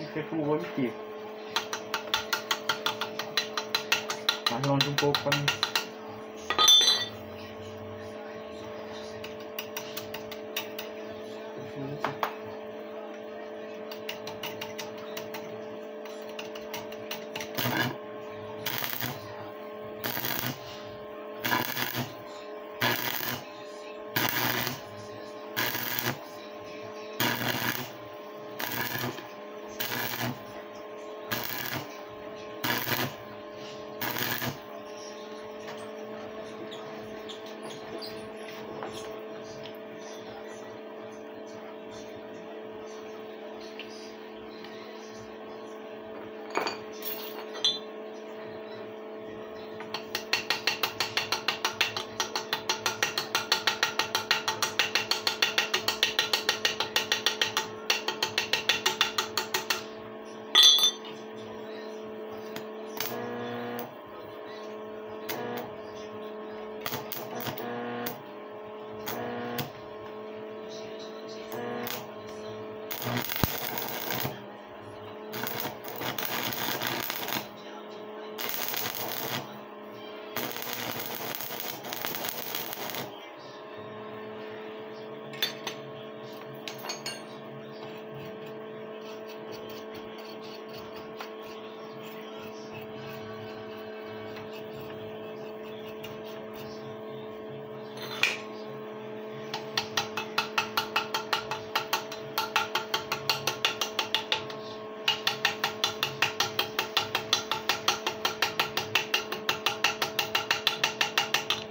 e fecha o olho aqui. Mais longe um pouco para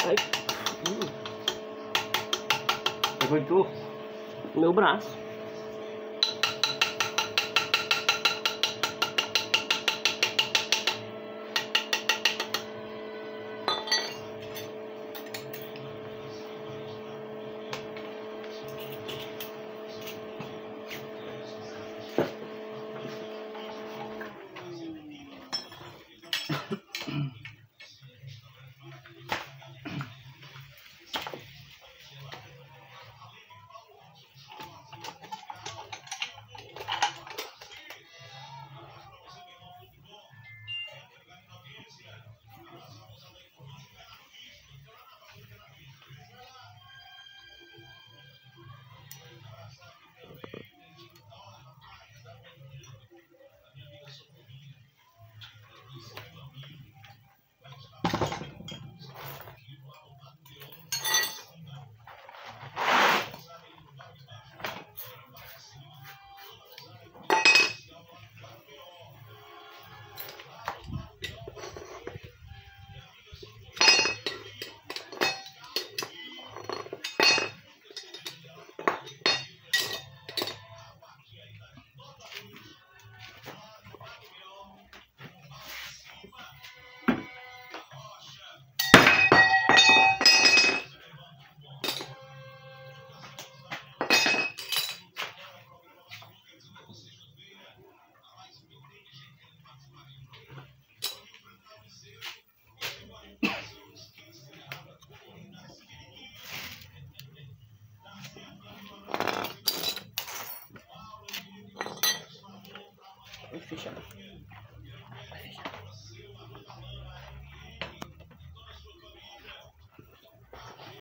Ai. Hum, meu braço. Official. Official.